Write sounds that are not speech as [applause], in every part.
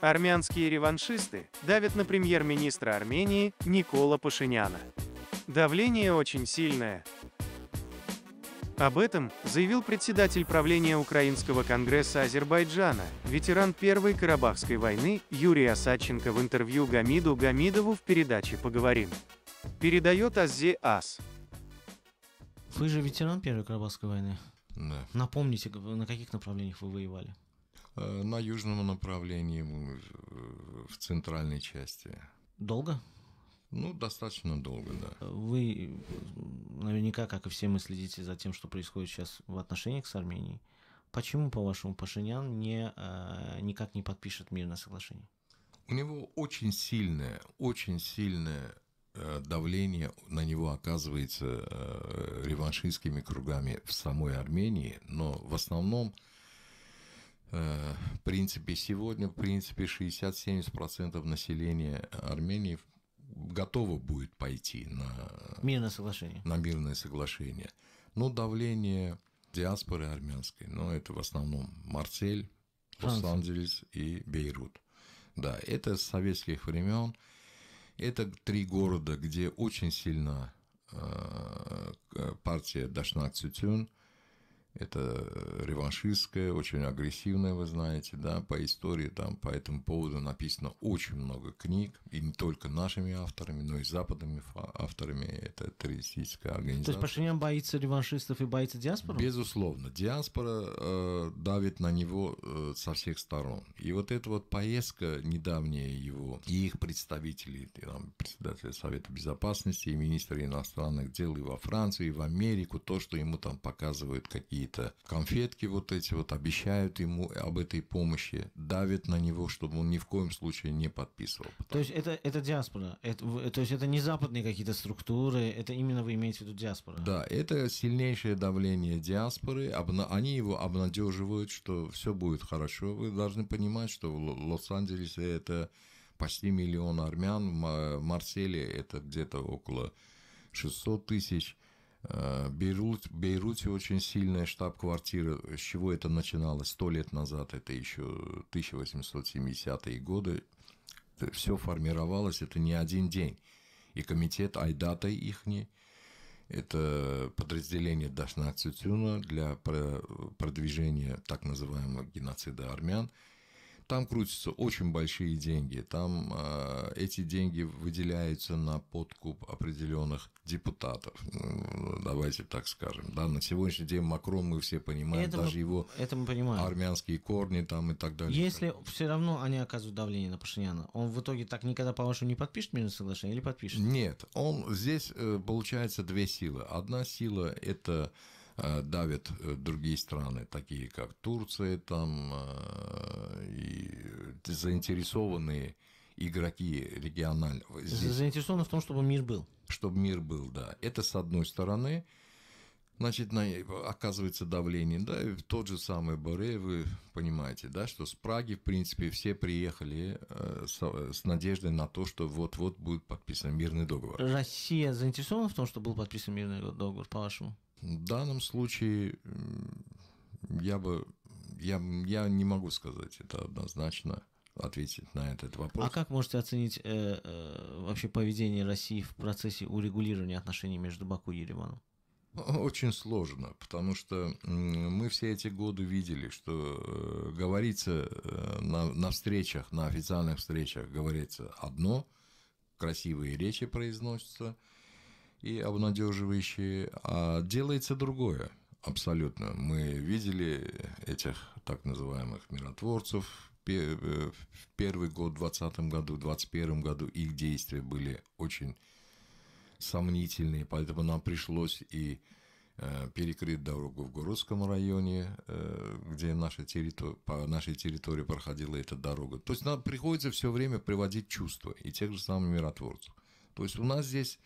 Армянские реваншисты давят на премьер-министра Армении Никола Пашиняна. Давление очень сильное. Об этом заявил председатель правления Украинского конгресса Азербайджана, ветеран Первой Карабахской войны Юрий Осадченко в интервью Гамиду Гамидову в передаче «Поговорим». Передает Аззи Ас. Вы же ветеран Первой Карабахской войны. Да. Напомните, на каких направлениях вы воевали? Э, На южном направлении, в центральной части. Долго? Ну, достаточно долго, да. Вы э, наверняка, как и все мы, следите за тем, что происходит сейчас в отношениях с Арменией. Почему, по-вашему, Пашинян не, э, никак не подпишет мирное соглашение? У него очень сильное, очень сильное давление на него оказывается реваншистскими кругами в самой Армении, но в основном, в принципе, сегодня, в принципе, 60-70% населения Армении готово будет пойти на Мирное соглашение. на мирное соглашение. Но давление диаспоры армянской, но это в основном Марсель. Лос-Анджелес и Бейрут. Да, это с советских времен. Это три города, где очень сильна э, э, партия Дашнак Цютюн. Это реваншистская, очень агрессивная, вы знаете, да, по истории там по этому поводу написано очень много книг, и не только нашими авторами, но и западными авторами. Это террористическая То организация. есть Пашинян боится реваншистов и боится диаспоры? Безусловно, диаспора э, давит на него э, со всех сторон. И вот эта вот поездка недавняя его и их представителей, там, председателя Совета Безопасности и министра иностранных дел и во Францию, и в Америку, то, что ему там показывают какие-то конфетки вот эти вот, обещают ему об этой помощи, давят на него, чтобы он ни в коем случае не подписывал. То есть это, это диаспора? Это, то есть это не западные какие-то структуры, это именно вы имеете в виду диаспора? Да, это сильнейшее давление диаспоры. Обна- Они его обнадеживают, что все будет хорошо. Вы должны понимать, что в Лос-Анджелесе это почти миллион армян, в Ма- Марселе это где-то около 600 тысяч. Э, Бейрут, в Бейруте очень сильная штаб-квартира. С чего это начиналось? Сто лет назад, это еще 1870-е годы. Все формировалось, это не один день. И комитет Айдата ихний, это подразделение Дашнак Цютюна для про- продвижения так называемого геноцида армян. Там крутятся очень большие деньги. Там э, эти деньги выделяются на подкуп определенных депутатов. Ну, давайте так скажем. Да, на сегодняшний день Макрон, мы все понимаем, Это мы- даже его Это мы понимаем. армянские корни там и так далее. Если все равно они оказывают давление на Пашиняна, он в итоге так никогда, по-вашему, не подпишет мирное соглашение или подпишет? Нет, он здесь э, получается две силы. Одна сила это давят э, другие страны, такие как Турция, там э, и заинтересованные игроки региональные. Заинтересованы в том, чтобы мир был. чтобы мир был, да. Это с одной стороны. Значит, на, оказывается давление, да, и тот же самый Боре, вы понимаете, да, что с Праги, в принципе, все приехали э, с, с надеждой на то, что вот-вот будет подписан мирный договор. Россия заинтересована в том, что был подписан мирный договор, по-вашему? В данном случае я бы, я, я не могу сказать это однозначно, ответить на этот вопрос. А как можете оценить э, э, вообще поведение России в процессе урегулирования отношений между Баку и Ереваном? [laughs] Очень сложно, потому что мы все эти годы видели, что э, говорится э, на, на встречах, на официальных встречах говорится одно, красивые речи произносятся и обнадеживающие, а делается другое абсолютно. Мы видели этих так называемых миротворцев э, в первый год, в 2020 году, в 2021 году их действия были очень сомнительные, поэтому нам пришлось и э, перекрыть дорогу в Городском районе, э, где наша территор- по нашей территории проходила эта дорога. То есть нам приходится все время приводить чувства и тех же самых миротворцев. То есть у нас здесь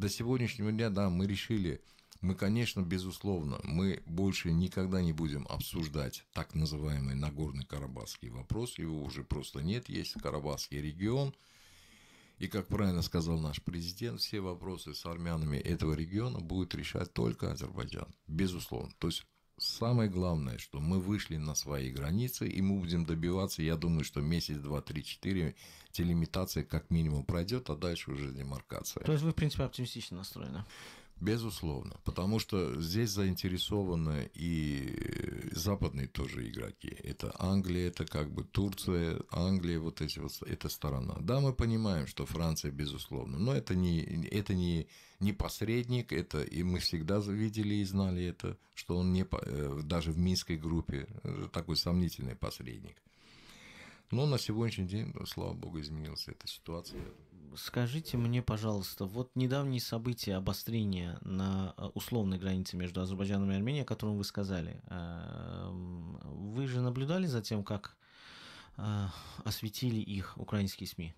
до сегодняшнего дня, да, мы решили, мы, конечно, безусловно, мы больше никогда не будем обсуждать так называемый Нагорный Карабахский вопрос, его уже просто нет, есть Карабахский регион, и, как правильно сказал наш президент, все вопросы с армянами этого региона будет решать только Азербайджан. Безусловно. То есть самое главное, что мы вышли на свои границы, и мы будем добиваться, я думаю, что месяц, два, три, четыре телимитация как минимум пройдет, а дальше уже демаркация. То есть вы, в принципе, оптимистично настроены? Безусловно, потому что здесь заинтересованы и западные тоже игроки. Это Англия, это как бы Турция, Англия, вот эти вот, эта сторона. Да, мы понимаем, что Франция, безусловно, но это не, это не, не посредник, это, и мы всегда видели и знали это, что он не, э, даже в Минской группе э, такой сомнительный посредник. Но на сегодняшний день, слава богу, изменилась эта ситуация. Скажите мне, пожалуйста, вот недавние события обострения на э, условной границе между Азербайджаном и Арменией, о котором вы сказали, эм, вы же наблюдали за тем, как э, осветили их украинские СМИ?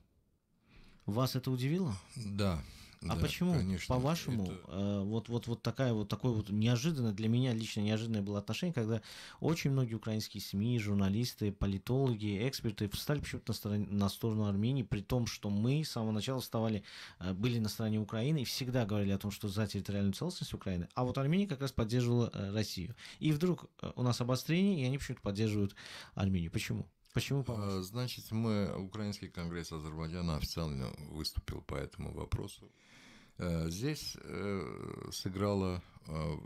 Вас это удивило? Да, а да, почему, конечно, по-вашему, это... э, вот, вот, вот такая вот такое вот неожиданное для меня лично неожиданное было отношение, когда очень многие украинские СМИ, журналисты, политологи, эксперты встали почему-то на, стороне, на сторону Армении, при том, что мы с самого начала вставали, э, были на стороне Украины и всегда говорили о том, что за территориальную целостность Украины, а вот Армения как раз поддерживала э, Россию. И вдруг у нас обострение, и они почему-то поддерживают Армению. Почему? Почему, по а, Значит, мы, Украинский конгресс Азербайджана официально выступил по этому вопросу. Э, здесь э, сыграла, э,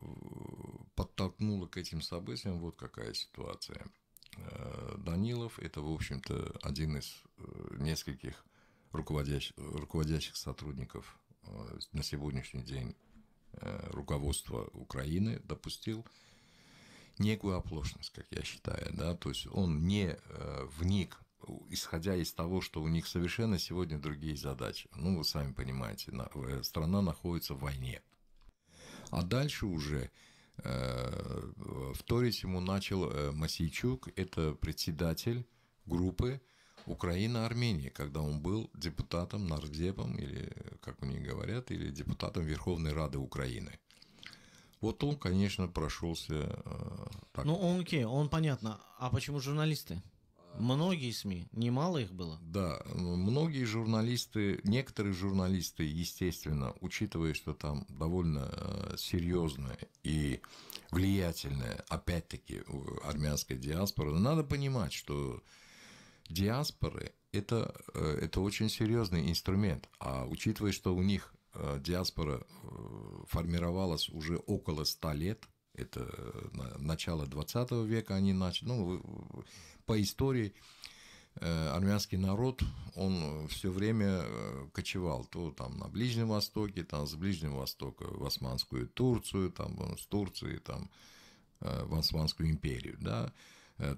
подтолкнула к этим событиям вот какая ситуация. Данилов – это, в общем-то, один из нескольких руководящих, руководящих сотрудников на сегодняшний день руководства Украины допустил некую оплошность, как я считаю, да, то есть он не вник исходя из того, что у них совершенно сегодня другие задачи. Ну, вы сами понимаете, э, страна находится в войне. А дальше уже э, вторить ему начал э, Масейчук, это председатель группы Украина-Армения, когда он был депутатом, нардепом, или, как у говорят, или депутатом Верховной Рады Украины. Вот он, конечно, прошелся. Э, так. Ну, окей, он понятно. А почему журналисты? Многие СМИ, немало их было. Да, многие журналисты, некоторые журналисты, естественно, учитывая, что там довольно э, серьезная и влиятельная, опять-таки, армянская диаспора, надо понимать, что диаспоры это, э, это очень серьезный инструмент. А учитывая, что у них э, диаспора формировалась уже около 100 лет, это начало 20 века они начали, ну, по истории э, армянский народ, он все время э, кочевал, то там на Ближнем Востоке, там с Ближнего Востока в Османскую Турцию, там с Турции, там э, в Османскую империю, да,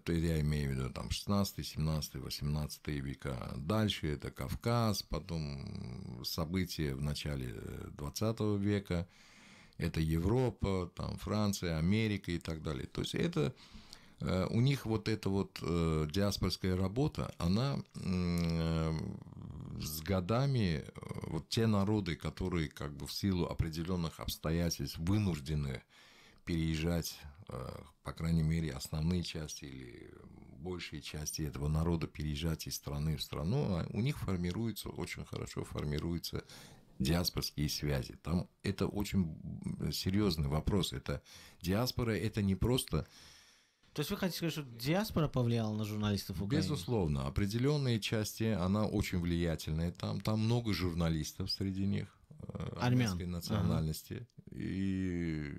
то я имею в виду там 16, 17, 18 века. Дальше это Кавказ, потом события в начале 20 века, это Европа, там Франция, Америка и так далее. То есть это Э, у них вот эта вот э, диаспорская работа, она э, с годами, вот те народы, которые как бы в силу определенных обстоятельств вынуждены переезжать, по крайней мере, основные части или большие части этого народа переезжать из страны в страну, а у них формируется, очень хорошо формируются диаспорские связи. Там это очень серьезный вопрос. Это диаспора, это не просто то есть вы хотите сказать, что диаспора повлияла на журналистов Украины? Безусловно. Определенные части, она очень влиятельная. Там, там много журналистов среди них. Э, армянской национальности. Ага. И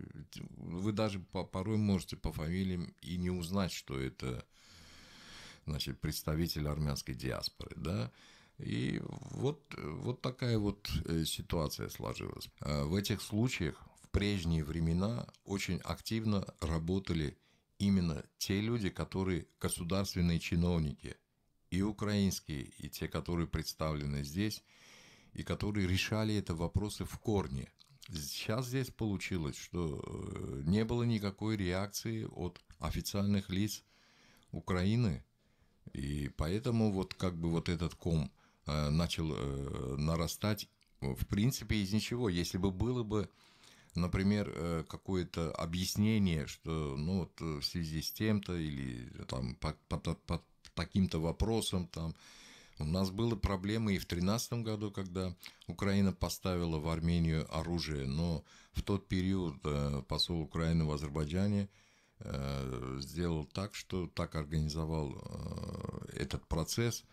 вы даже по, порой можете по фамилиям и не узнать, что это значит, представитель армянской диаспоры. Да? И вот, вот такая вот э, ситуация сложилась. Э, в этих случаях в прежние времена очень активно работали именно те люди, которые государственные чиновники, и украинские, и те, которые представлены здесь, и которые решали это вопросы в корне. Сейчас здесь получилось, что э, не было никакой реакции от официальных лиц Украины, и поэтому вот как бы вот этот ком э, начал э, нарастать, в принципе, из ничего. Если бы было бы например, э, какое-то объяснение, что ну вот э, в связи с тем-то или там по, по, по таким-то вопросам там. У нас были проблемы и в 2013 году, когда Украина поставила в Армению оружие, но в тот период э, посол Украины в Азербайджане сделал так, что так организовал этот процесс,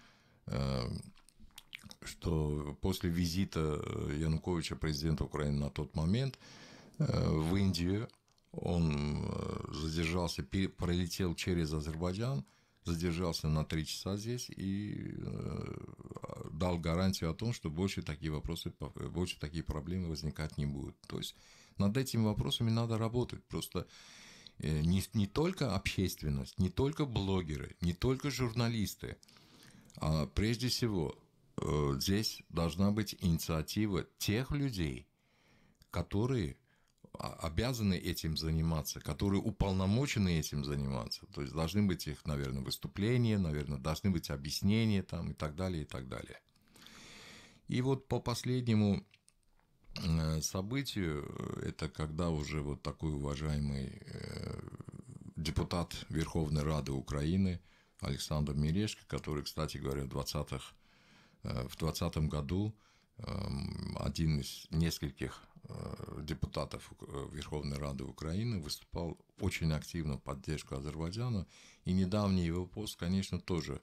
что после визита Януковича, президента Украины на тот момент, в Индию, он задержался, пролетел через Азербайджан, задержался на три часа здесь и дал гарантию о том, что больше такие вопросы, больше такие проблемы возникать не будут. То есть над этими вопросами надо работать. Просто э, не, не только общественность, не только блогеры, не только журналисты, а прежде всего э, здесь должна быть инициатива тех людей, которые обязаны этим заниматься, которые уполномочены этим заниматься. То есть должны быть их, наверное, выступления, наверное, должны быть объяснения там и так далее, и так далее. И вот по последнему Э, событию, э, это когда уже вот такой уважаемый э, депутат Верховной Рады Украины Александр Мирешко, который, кстати говоря, в 20-х, в 20 году эм, один из нескольких депутатов Верховной Рады Украины выступал очень активно в поддержку Азербайджана, и недавний его пост, конечно, тоже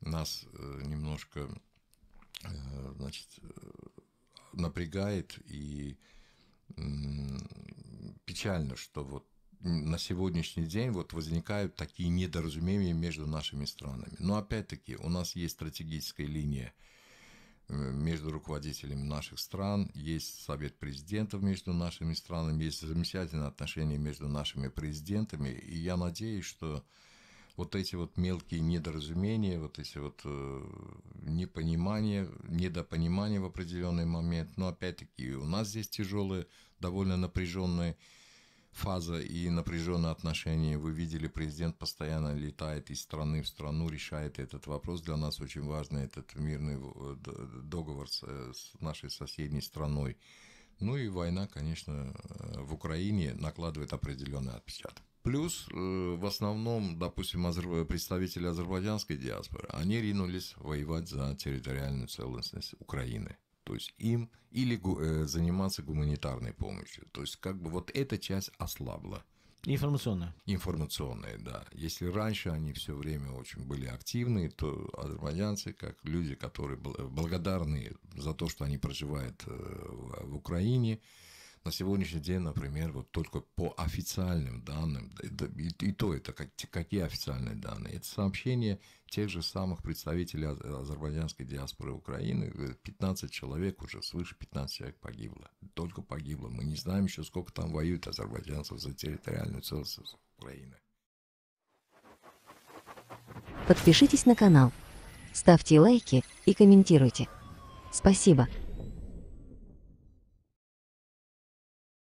нас немножко значит, напрягает и печально, что вот на сегодняшний день вот возникают такие недоразумения между нашими странами. Но опять-таки у нас есть стратегическая линия э, между руководителями наших стран, есть Совет президентов между нашими странами, есть замечательные отношения между нашими президентами, и я надеюсь, что вот эти вот мелкие недоразумения, вот эти вот э, непонимания, недопонимания в определенный момент. Но опять-таки у нас здесь тяжелая, довольно напряженная фаза и напряженные отношения. Вы видели, президент постоянно летает из страны в страну, решает этот вопрос. Для нас очень важный этот мирный э, договор э, с нашей соседней страной. Ну и война, конечно, в Украине накладывает определенный отпечаток. Плюс э, в основном, допустим, представители азербайджанской диаспоры, они ринулись воевать за территориальную целостность Украины. То есть им или э, заниматься гуманитарной помощью. То есть как бы вот эта часть ослабла. Информационная. Информационная, да. Если раньше они все время очень были активны, то азербайджанцы, как люди, которые благодарны за то, что они проживают э, в Украине, на сегодняшний день, например, вот только по официальным данным, и, то это как, какие официальные данные, это сообщение тех же самых представителей азербайджанской диаспоры Украины, 15 человек уже, свыше 15 человек погибло, только погибло. Мы не знаем еще, сколько там воюют азербайджанцев за территориальную целостность Украины. Подпишитесь на канал, ставьте лайки и комментируйте. Спасибо.